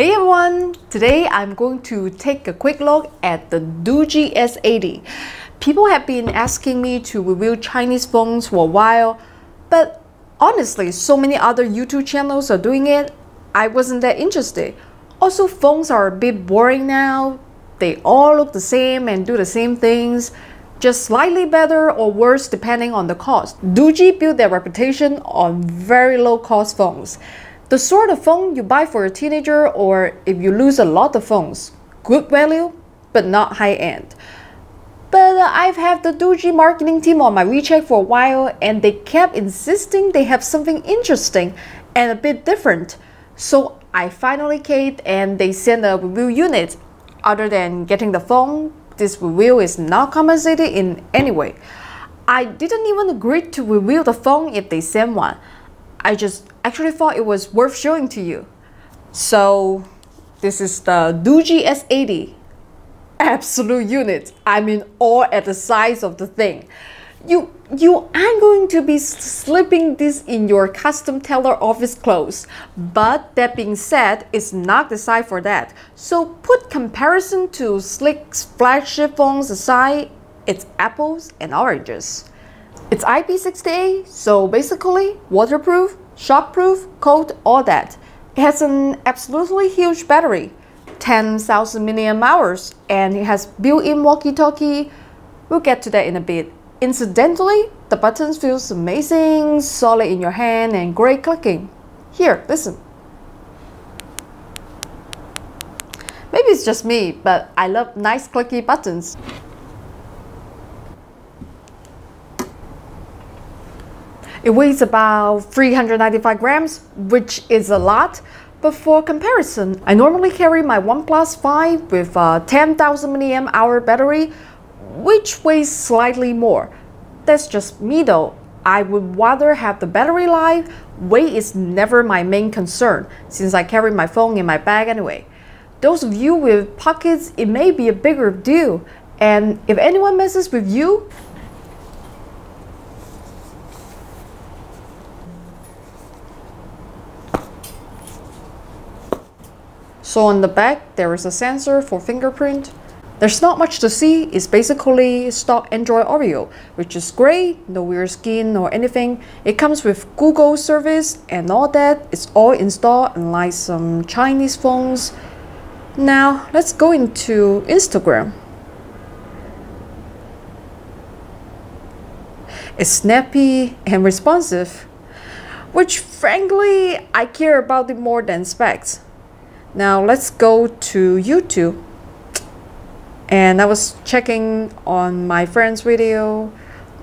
Hey everyone! Today I'm going to take a quick look at the Doogee S80. People have been asking me to review Chinese phones for a while, but honestly, so many other YouTube channels are doing it, I wasn't that interested. Also, phones are a bit boring now. They all look the same and do the same things, just slightly better or worse depending on the cost. Doogee built their reputation on very low cost phones. The sort of phone you buy for a teenager or if you lose a lot of phones. Good value, but not high end. But uh, I've had the Doogee marketing team on my WeChat for a while and they kept insisting they have something interesting and a bit different. So I finally caved and they sent a review unit. Other than getting the phone, this review is not compensated in any way. I didn't even agree to review the phone if they send one. I just actually thought it was worth showing to you. So this is the Doogee S80. Absolute unit. I mean all at the size of the thing. You, you aren't going to be slipping this in your custom tailor office clothes. But that being said, it's not the size for that. So put comparison to slick flagship phones aside, it's apples and oranges. It's IP68, so basically waterproof, shockproof, cold, all that. It has an absolutely huge battery, 10,000 milliamp hours, and it has built-in walkie-talkie. We'll get to that in a bit. Incidentally, the buttons feels amazing, solid in your hand, and great clicking. Here, listen. Maybe it's just me, but I love nice clicky buttons. It weighs about 395 grams, which is a lot, but for comparison, I normally carry my OnePlus 5 with a 10,000 mAh battery, which weighs slightly more. That's just me though. I would rather have the battery life. Weight is never my main concern, since I carry my phone in my bag anyway. Those of you with pockets, it may be a bigger deal. And if anyone messes with you, So on the back, there is a sensor for fingerprint. There's not much to see, it's basically stock Android Oreo, which is great, no weird skin or anything. It comes with Google service and all that, it's all installed unlike some Chinese phones. Now, let's go into Instagram. It's snappy and responsive, which frankly, I care about it more than specs. Now let's go to YouTube. And I was checking on my friend's video.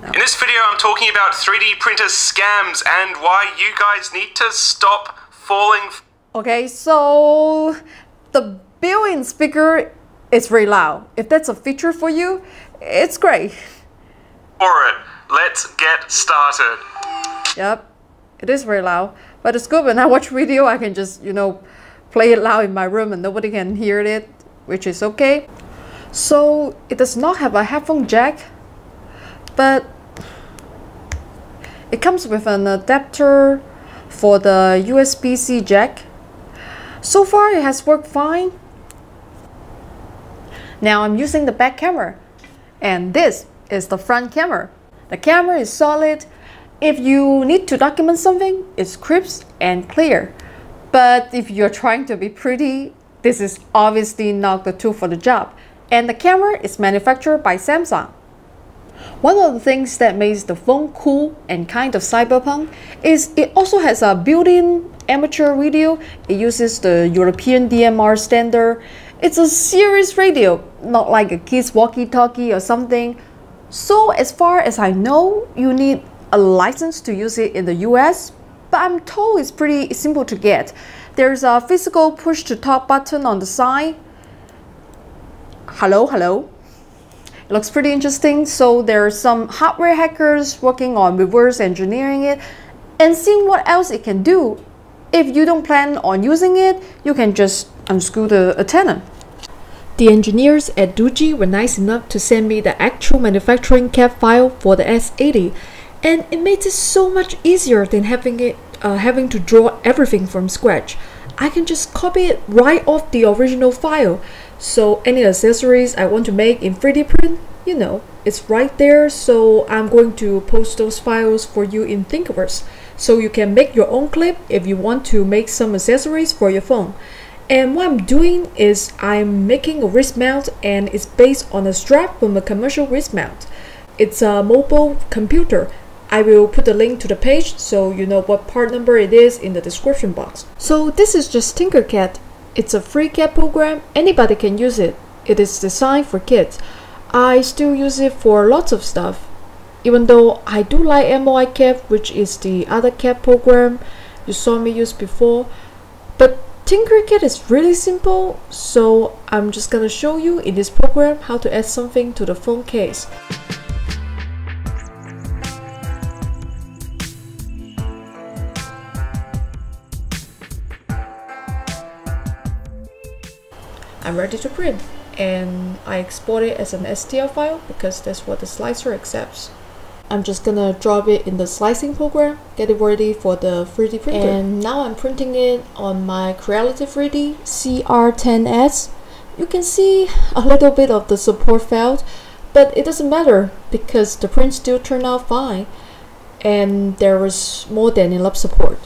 In this video, I'm talking about 3D printer scams and why you guys need to stop falling. Okay, so the built-in speaker is very loud. If that's a feature for you, it's great. For it, let's get started. Yep, it is very loud. But it's good when I watch video, I can just, you know, play it loud in my room and nobody can hear it, which is okay. So it does not have a headphone jack, but it comes with an adapter for the USB-C jack. So far it has worked fine. Now I'm using the back camera and this is the front camera. The camera is solid. If you need to document something, it's crisp and clear. But if you're trying to be pretty, this is obviously not the tool for the job. And the camera is manufactured by Samsung. One of the things that makes the phone cool and kind of cyberpunk is it also has a built-in amateur radio. It uses the European DMR standard. It's a serious radio, not like a kid's walkie-talkie or something. So as far as I know, you need a license to use it in the US, but I'm told it's pretty simple to get. There's a physical push to talk button on the side. Hello, hello. It looks pretty interesting. So there are some hardware hackers working on reverse engineering it and seeing what else it can do. If you don't plan on using it, you can just unscrew the antenna. The engineers at Doogee were nice enough to send me the actual manufacturing CAD file for the S80 and it makes it so much easier than having it uh, having to draw everything from scratch. I can just copy it right off the original file. So any accessories I want to make in 3D print, you know, it's right there. So I'm going to post those files for you in Thingiverse. So you can make your own clip if you want to make some accessories for your phone. And what I'm doing is I'm making a wrist mount and it's based on a strap from a commercial wrist mount. It's a mobile computer I will put the link to the page so you know what part number it is in the description box. So this is just Tinkercad. It's a free CAD program, anybody can use it. It is designed for kids. I still use it for lots of stuff. Even though I do like MoiCAD, which is the other CAD program you saw me use before. But Tinkercad is really simple, so I'm just gonna show you in this program how to add something to the phone case. I'm ready to print and I export it as an STL file because that's what the slicer accepts. I'm just gonna drop it in the slicing program, get it ready for the 3D printer. And now I'm printing it on my Creality 3D CR10S. You can see a little bit of the support failed, but it doesn't matter because the print still turned out fine and there was more than enough support.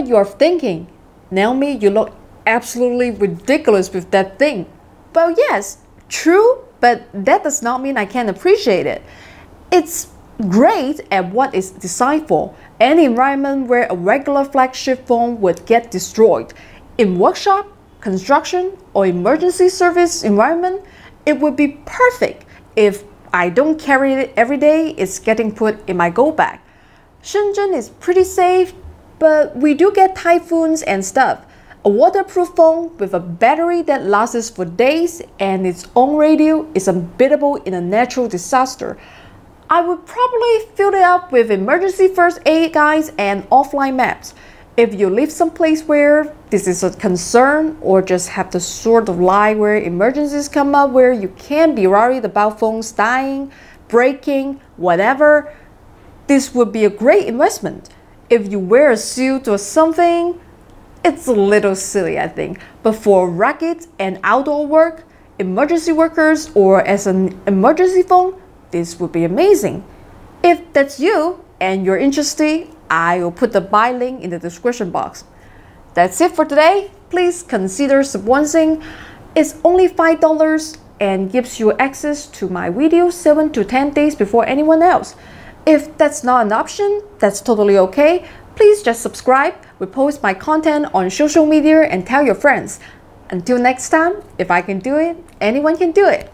What you are thinking. Naomi, you look absolutely ridiculous with that thing. Well, yes, true, but that does not mean I can't appreciate it. It's great at what it's designed for, an environment where a regular flagship phone would get destroyed. In workshop, construction, or emergency service environment, it would be perfect if I don't carry it every day, it's getting put in my go bag. Shenzhen is pretty safe, but we do get typhoons and stuff. A waterproof phone with a battery that lasts for days and its own radio is unbeatable in a natural disaster. I would probably fill it up with emergency first aid guides and offline maps. If you live someplace where this is a concern or just have the sort of life where emergencies come up where you can't be worried about phones dying, breaking, whatever, this would be a great investment if you wear a suit or something, it's a little silly, I think. But for racket and outdoor work, emergency workers, or as an emergency phone, this would be amazing. If that's you and you're interested, I will put the buy link in the description box. That's it for today. Please consider sponsoring. It's only $5 and gives you access to my videos 7 to 10 days before anyone else. If that's not an option, that's totally okay. Please just subscribe, repost my content on social media and tell your friends. Until next time, if I can do it, anyone can do it.